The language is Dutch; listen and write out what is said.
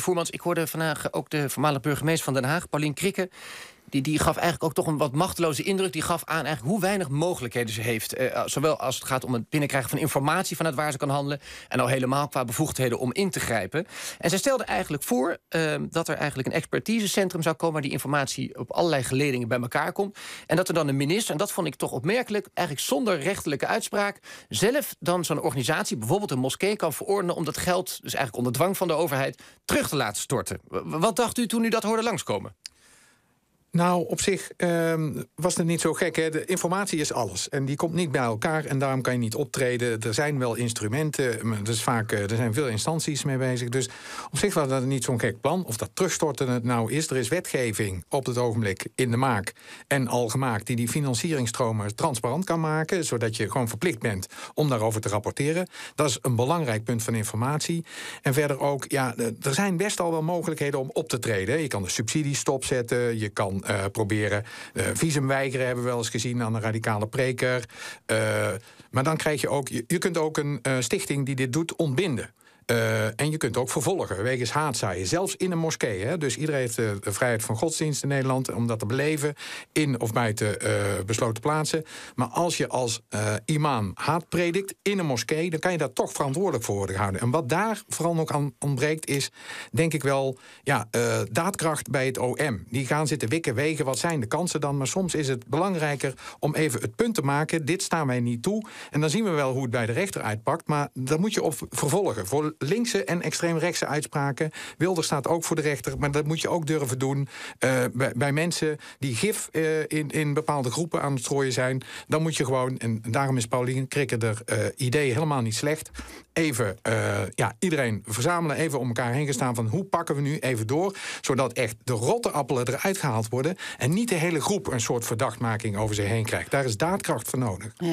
Voermans, ik hoorde vandaag ook de voormalige burgemeester van Den Haag, Paulien Krikke die, die gaf eigenlijk ook toch een wat machteloze indruk. Die gaf aan eigenlijk hoe weinig mogelijkheden ze heeft. Eh, zowel als het gaat om het binnenkrijgen van informatie vanuit waar ze kan handelen. En al helemaal qua bevoegdheden om in te grijpen. En zij stelde eigenlijk voor uh, dat er eigenlijk een expertisecentrum zou komen. waar die informatie op allerlei geledingen bij elkaar komt. En dat er dan een minister, en dat vond ik toch opmerkelijk. eigenlijk zonder rechterlijke uitspraak. zelf dan zo'n organisatie, bijvoorbeeld een moskee, kan verordenen. om dat geld, dus eigenlijk onder dwang van de overheid. terug te laten storten. Wat dacht u toen u dat hoorde langskomen? Nou, op zich um, was het niet zo gek. Hè? De informatie is alles. En die komt niet bij elkaar en daarom kan je niet optreden. Er zijn wel instrumenten, dus vaak, eh, er zijn veel instanties mee bezig. Dus op zich was dat niet zo'n gek plan. Of dat terugstorten het nou is. Er is wetgeving op het ogenblik in de maak en al gemaakt... die die financieringstromen transparant kan maken... zodat je gewoon verplicht bent om daarover te rapporteren. Dat is een belangrijk punt van informatie. En verder ook, ja, er zijn best al wel mogelijkheden om op te treden. Je kan de subsidies stopzetten, je kan proberen. Uh, visum weigeren hebben we wel eens gezien aan een radicale preker. Uh, maar dan krijg je ook, je, je kunt ook een stichting die dit doet ontbinden. Uh, en je kunt ook vervolgen wegens haatzaaien. Zelfs in een moskee. Hè? Dus iedereen heeft de, de, vrijheid van godsdienst in Nederland om dat te beleven. In of buiten uh, besloten plaatsen. Maar als je als uh, imam haat predikt in een moskee. dan kan je daar toch verantwoordelijk voor worden gehouden. En wat daar vooral nog aan ontbreekt is. denk ik wel. Ja, daadkracht bij het OM. Die gaan zitten wikken, wegen. Wat zijn de kansen dan? Maar soms is het belangrijker om even het punt te maken. Dit staan wij niet toe. En dan zien we wel hoe het bij de rechter uitpakt. Maar daar moet je op vervolgen. Voor linkse en extreemrechtse uitspraken. Wilder staat ook voor de rechter, maar dat moet je ook durven doen. Uh, bij, mensen die gif uh, in, in bepaalde groepen aan het strooien zijn, dan moet je gewoon, en daarom is Paulien Krikker uh, idee helemaal niet slecht. Even ja, iedereen verzamelen, even om elkaar heen gaan staan van hoe pakken we nu even door, zodat echt de rotte appelen eruit gehaald worden en niet de hele groep een soort verdachtmaking over zich heen krijgt. Daar is daadkracht voor nodig. Ja.